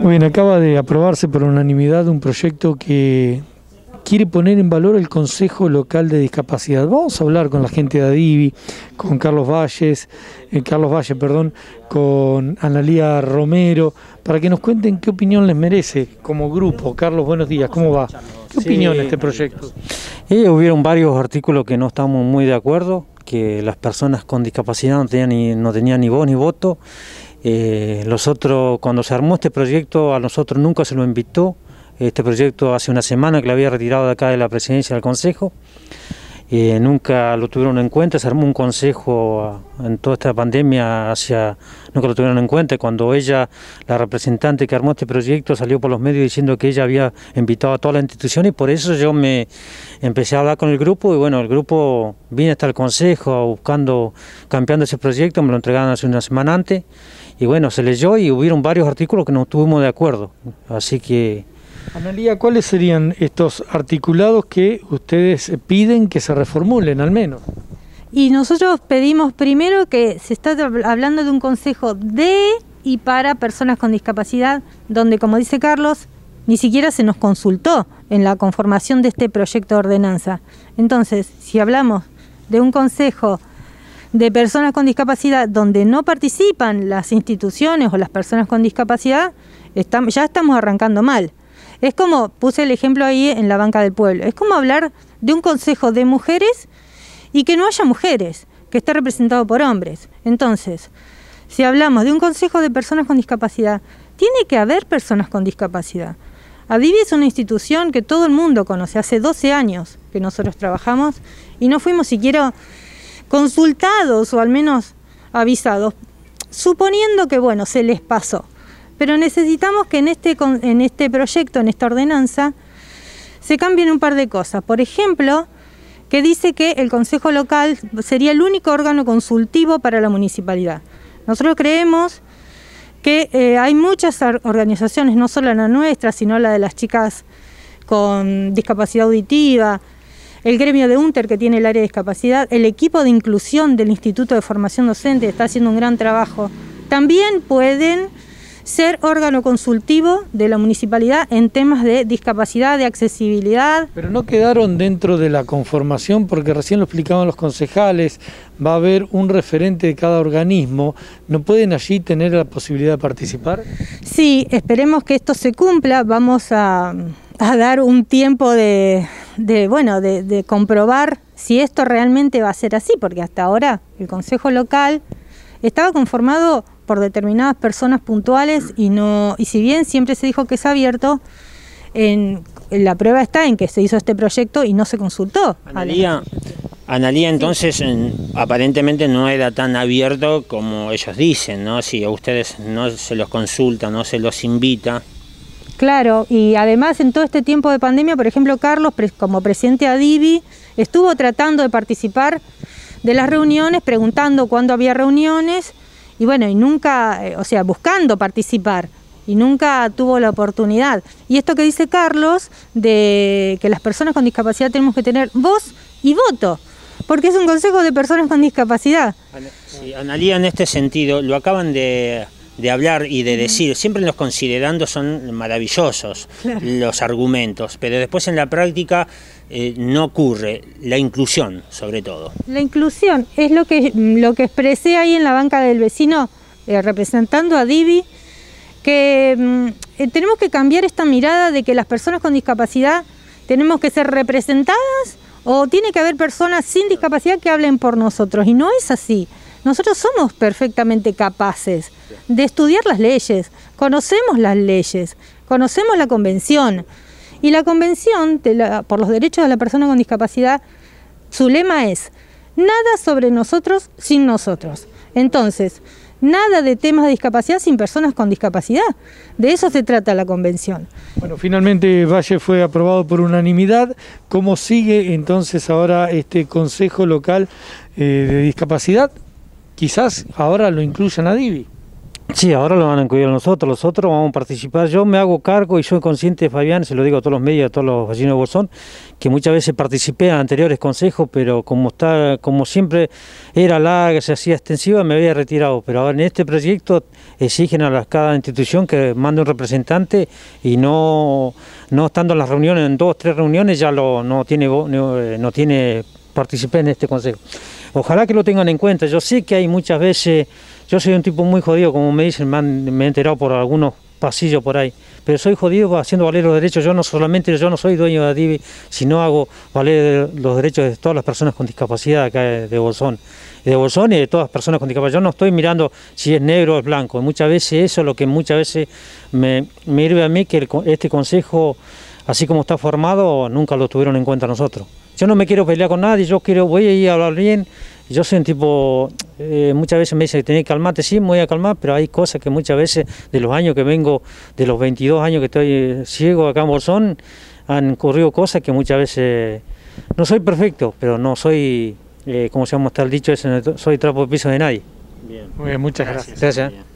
Muy bien, acaba de aprobarse por unanimidad un proyecto que quiere poner en valor el Consejo Local de Discapacidad. Vamos a hablar con la gente de Adivi, con Carlos Valles, eh, Carlos Valle, perdón, con Analía Romero, para que nos cuenten qué opinión les merece como grupo. Carlos, buenos días, ¿cómo va? ¿Qué Sí. opinión este proyecto? Y hubieron varios artículos que no estamos muy de acuerdo, que las personas con discapacidad no tenían ni, no tenían ni voz ni voto. Eh, los otros, cuando se armó este proyecto, a nosotros nunca se lo invitó. Este proyecto hace una semana que lo había retirado de acá de la presidencia del Consejo. Eh, nunca lo tuvieron en cuenta, se armó un consejo ah, en toda esta pandemia, hacia, nunca lo tuvieron en cuenta. Cuando ella, la representante que armó este proyecto, salió por los medios diciendo que ella había invitado a todas las instituciones y por eso yo me empecé a hablar con el grupo y bueno, el grupo vine hasta el consejo buscando, cambiando ese proyecto, me lo entregaron hace una semana antes y bueno, se leyó y hubieron varios artículos que no estuvimos de acuerdo. Así que Analía, ¿cuáles serían estos articulados que ustedes piden que se reformulen al menos? Y nosotros pedimos primero que se está hablando de un consejo de y para personas con discapacidad, donde, como dice Carlos, ni siquiera se nos consultó en la conformación de este proyecto de ordenanza. Entonces, si hablamos de un consejo de personas con discapacidad donde no participan las instituciones o las personas con discapacidad, ya estamos arrancando mal. Es como, puse el ejemplo ahí en la banca del pueblo, es como hablar de un consejo de mujeres y que no haya mujeres, que esté representado por hombres. Entonces, si hablamos de un consejo de personas con discapacidad, tiene que haber personas con discapacidad. Adivi es una institución que todo el mundo conoce, hace 12 años que nosotros trabajamos y no fuimos siquiera consultados o al menos avisados, suponiendo que bueno, se les pasó. Pero necesitamos que en este, en este proyecto, en esta ordenanza, se cambien un par de cosas. Por ejemplo, que dice que el Consejo Local sería el único órgano consultivo para la municipalidad. Nosotros creemos que eh, hay muchas or- organizaciones, no solo la nuestra, sino la de las chicas con discapacidad auditiva, el gremio de UNTER que tiene el área de discapacidad, el equipo de inclusión del Instituto de Formación Docente está haciendo un gran trabajo. También pueden ser órgano consultivo de la municipalidad en temas de discapacidad, de accesibilidad, Pero no quedaron dentro de la conformación porque recién lo explicaban los concejales, va a haber un referente de cada organismo, ¿no pueden allí tener la posibilidad de participar? Sí, esperemos que esto se cumpla. Vamos a, a dar un tiempo de, de, bueno, de, de comprobar si esto realmente va a ser así, porque hasta ahora el Consejo Local estaba conformado por determinadas personas puntuales y no y si bien siempre se dijo que es abierto, en, la prueba está en que se hizo este proyecto y no se consultó. Analía, Analía entonces en- aparentemente no era tan abierto como ellos dicen, ¿no? Si a ustedes no se los consulta, no se los invita. Claro, y además en todo este tiempo de pandemia, por ejemplo, Carlos, como presidente de Adivi, estuvo tratando de participar de las reuniones, preguntando cuándo había reuniones, y bueno, y nunca, eh, o sea, buscando participar, y nunca tuvo la oportunidad. Y esto que dice Carlos, de que las personas con discapacidad tenemos que tener voz y voto, porque es un consejo de personas con discapacidad. Sí, Analía en este sentido, lo acaban de, de hablar y de decir, siempre los considerando son maravillosos los argumentos, pero después en la práctica eh, no ocurre, la inclusión sobre todo. La inclusión es lo que, lo que expresé ahí en la banca del vecino, eh, representando a Divi, que mm, eh, tenemos que cambiar esta mirada de que las personas con discapacidad tenemos que ser representadas o tiene que haber personas sin discapacidad que hablen por nosotros. Y no es así. Nosotros somos perfectamente capaces de estudiar las leyes, conocemos las leyes, conocemos la convención. Y la convención por los derechos de la persona con discapacidad su lema es, nada sobre nosotros sin nosotros. Entonces, nada de temas de discapacidad sin personas con discapacidad. De eso se trata la convención. Bueno, finalmente Valle fue aprobado por unanimidad. ¿Cómo sigue entonces ahora este Consejo Local eh, de Discapacidad? Quizás ahora lo incluyan a Divi. Sí, ahora lo van a incluir nosotros, los otros vamos a participar. Yo me hago cargo y soy consciente, Fabián, se lo digo a todos los medios, a todos los vecinos de Bolsón, que muchas veces participé en anteriores consejos, pero como está, como siempre era larga, se hacía extensiva, me había retirado. Pero ahora en este proyecto exigen a cada institución que mande un representante y no, no estando en las reuniones, en dos, tres reuniones, ya no tiene no, eh, no tiene participé en este consejo. Ojalá que lo tengan en cuenta. Yo sé que hay muchas veces yo soy un tipo muy jodido, como me dicen, me, he enterado por algunos pasillos por ahí, pero soy jodido haciendo valer los derechos. Yo no solamente, yo no soy dueño de Adivi, sino hago valer los derechos de todas las personas con discapacidad acá de Bolsón, de Bolsón y de todas las personas con discapacidad. Yo no estoy mirando si es negro o es blanco. Muchas veces eso es lo que muchas veces me, me a mí que este consejo, así como está formado, nunca lo tuvieron en cuenta nosotros. Yo no me quiero pelear con nadie, yo quiero, voy a ir a hablar bien yo soy un tipo, eh, muchas veces me dicen que tenés que calmarte, sí, me voy a calmar, pero hay cosas que muchas veces, de los años que vengo, de los 22 años que estoy eh, ciego acá en Bolsón, han ocurrido cosas que muchas veces, no soy perfecto, pero no soy, eh, como se llama está el dicho, ese, soy trapo de piso de nadie. Bien. Muy bien muchas gracias. gracias.